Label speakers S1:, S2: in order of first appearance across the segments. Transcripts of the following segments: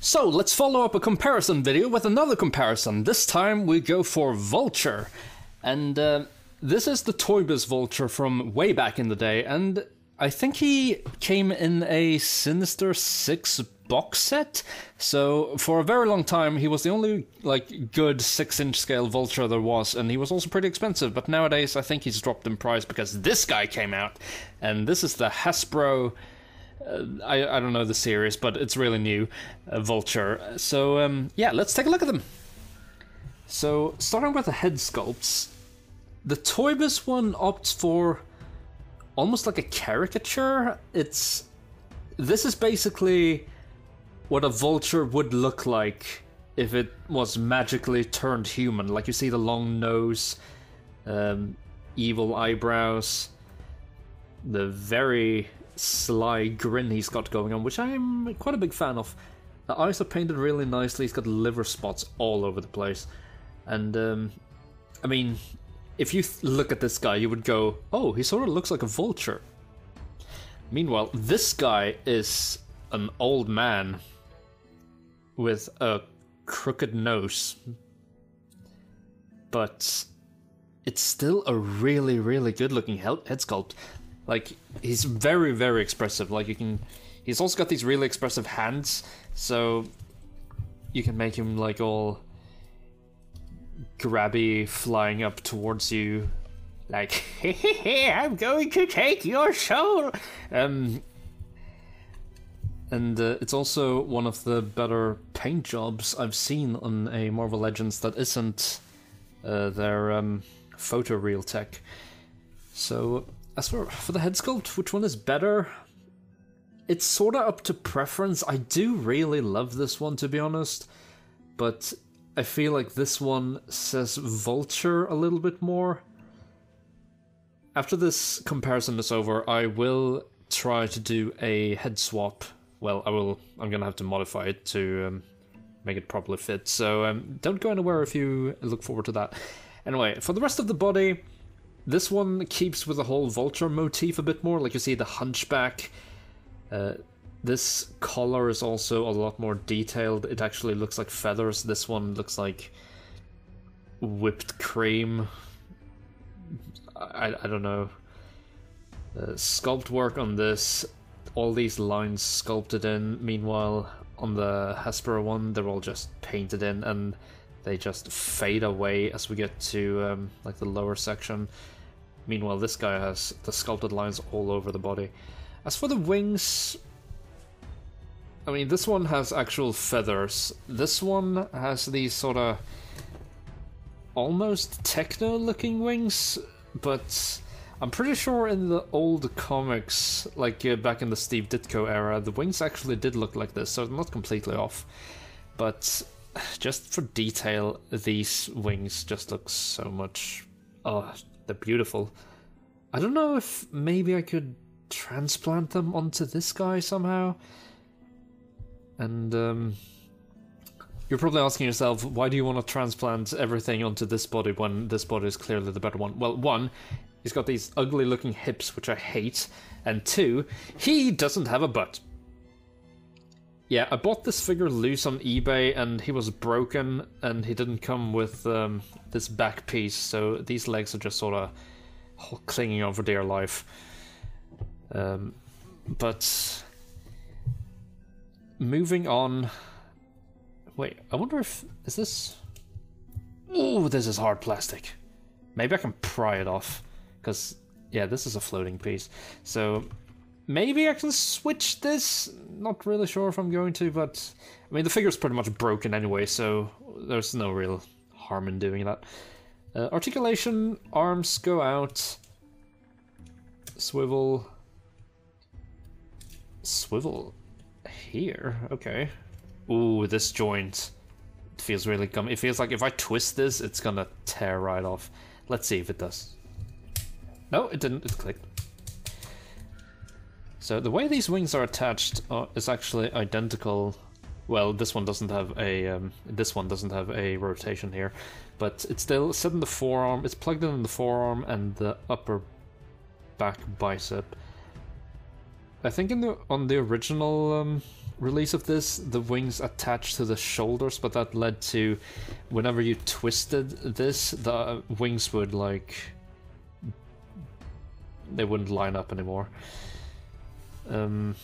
S1: So let's follow up a comparison video with another comparison. This time we go for Vulture. And uh, this is the Toy Biz Vulture from way back in the day, and I think he came in a Sinister 6 box set. So for a very long time he was the only like good 6 inch scale Vulture there was, and he was also pretty expensive, but nowadays I think he's dropped in price because this guy came out, and this is the Hasbro uh, I, I don't know the series, but it's really new, uh, Vulture. So um, yeah, let's take a look at them. So starting with the head sculpts, the Toy Biz one opts for almost like a caricature. It's this is basically what a vulture would look like if it was magically turned human. Like you see the long nose, um, evil eyebrows, the very sly grin he's got going on, which I'm quite a big fan of. The eyes are painted really nicely. He's got liver spots all over the place, and um, I mean, if you th- look at this guy, you would go, "Oh, he sort of looks like a vulture." Meanwhile, this guy is an old man with a crooked nose, but it's still a really, really good-looking head sculpt. Like he's very very expressive. Like you can, he's also got these really expressive hands, so you can make him like all grabby, flying up towards you, like I'm going to take your soul. Um, and uh, it's also one of the better paint jobs I've seen on a Marvel Legends that isn't uh, their um, photoreal tech. So as for for the head sculpt, which one is better? It's sort of up to preference. I do really love this one, to be honest, but I feel like this one says vulture a little bit more. After this comparison is over, I will try to do a head swap. Well, I will. I'm gonna have to modify it to um, make it properly fit. So um, don't go anywhere if you look forward to that. Anyway, for the rest of the body, this one keeps with the whole vulture motif a bit more. Like you see the hunchback. Uh, this collar is also a lot more detailed. It actually looks like feathers. This one looks like whipped cream. I, I don't know. Uh, sculpt work on this, all these lines sculpted in. Meanwhile, on the Hasbro one, they're all just painted in and they just fade away as we get to um, like the lower section. Meanwhile, this guy has the sculpted lines all over the body. As for the wings, I mean, this one has actual feathers. This one has these sort of almost techno-looking wings, but I'm pretty sure in the old comics, like uh, back in the Steve Ditko era, the wings actually did look like this, so not completely off. But just for detail, these wings just look so much. Oh, they're beautiful. I don't know if maybe I could transplant them onto this guy somehow. And um, you're probably asking yourself, why do you want to transplant everything onto this body when this body is clearly the better one? Well, one, he's got these ugly looking hips, which I hate. And two, he doesn't have a butt. Yeah, I bought this figure loose on eBay and he was broken and he didn't come with um, this back piece, so these legs are just sort of clinging on for dear life. Um, but moving on. Wait, I wonder if is this. Oh, this is hard plastic. Maybe I can pry it off, because yeah, this is a floating piece. So maybe I can switch this. Not really sure if I'm going to, but I mean the figure's pretty much broken anyway, so there's no real harm in doing that. Uh, articulation, arms go out. Swivel. Swivel here, okay. Ooh, this joint feels really gummy. It feels like if I twist this, it's gonna tear right off. Let's see if it does. No, it didn't, it clicked. So the way these wings are attached uh, is actually identical. Well, this one doesn't have a um, this one doesn't have a rotation here, but it's still set in the forearm. It's plugged in, in the forearm and the upper back bicep. I think in the on the original um, release of this, the wings attached to the shoulders, but that led to whenever you twisted this, the wings would like they wouldn't line up anymore. Um,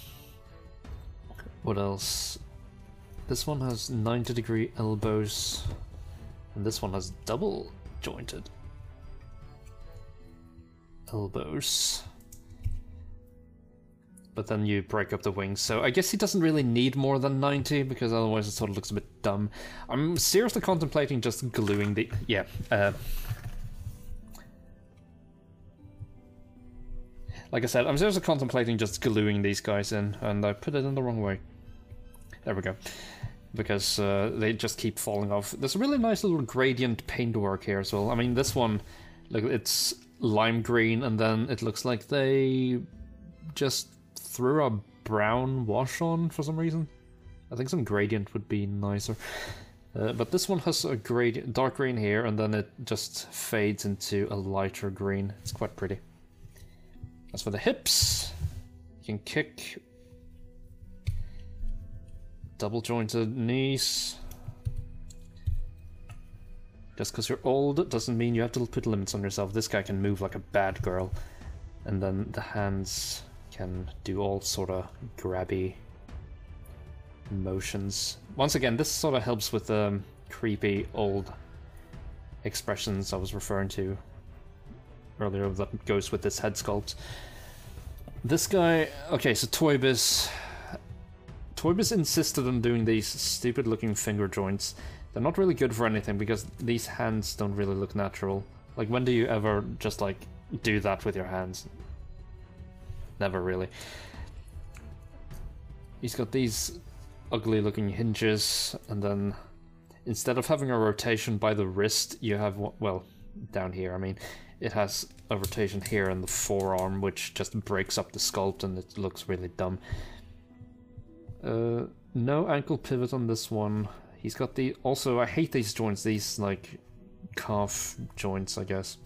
S1: what else? This one has 90 degree elbows, and this one has double jointed elbows. But then you break up the wings, so I guess he doesn't really need more than 90 because otherwise it sort of looks a bit dumb. I'm seriously contemplating just gluing the. Yeah, uh, Like I said, I'm seriously contemplating just gluing these guys in, and I put it in the wrong way. There we go. Because uh, they just keep falling off. There's a really nice little gradient paintwork here as well. I mean, this one, look, it's lime green, and then it looks like they just threw a brown wash on for some reason. I think some gradient would be nicer. Uh, but this one has a gradient, dark green here, and then it just fades into a lighter green. It's quite pretty. As for the hips, you can kick double jointed knees. Just because you're old doesn't mean you have to put limits on yourself. This guy can move like a bad girl. And then the hands can do all sort of grabby motions. Once again, this sort of helps with the um, creepy old expressions I was referring to earlier that goes with this head sculpt. This guy, okay, so Toy Biz, Toybis insisted on doing these stupid looking finger joints. They're not really good for anything because these hands don't really look natural. Like when do you ever just like do that with your hands? Never really. He's got these ugly looking hinges and then instead of having a rotation by the wrist, you have, well, down here, I mean, it has a rotation here in the forearm, which just breaks up the sculpt and it looks really dumb. Uh, no ankle pivot on this one. He's got the... Also, I hate these joints, these, like, calf joints, I guess.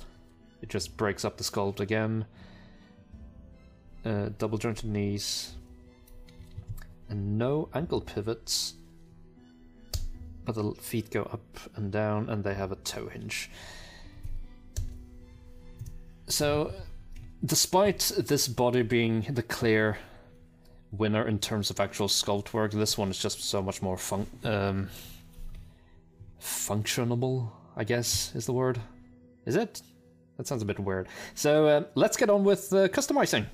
S1: It just breaks up the sculpt again. Uh, double jointed knees. And no ankle pivots. But the feet go up and down, and they have a toe hinge. So, despite this body being the clear winner in terms of actual sculpt work, this one is just so much more fun um, functionable, I guess is the word. Is it? That sounds a bit weird. So uh, let's get on with uh, customizing.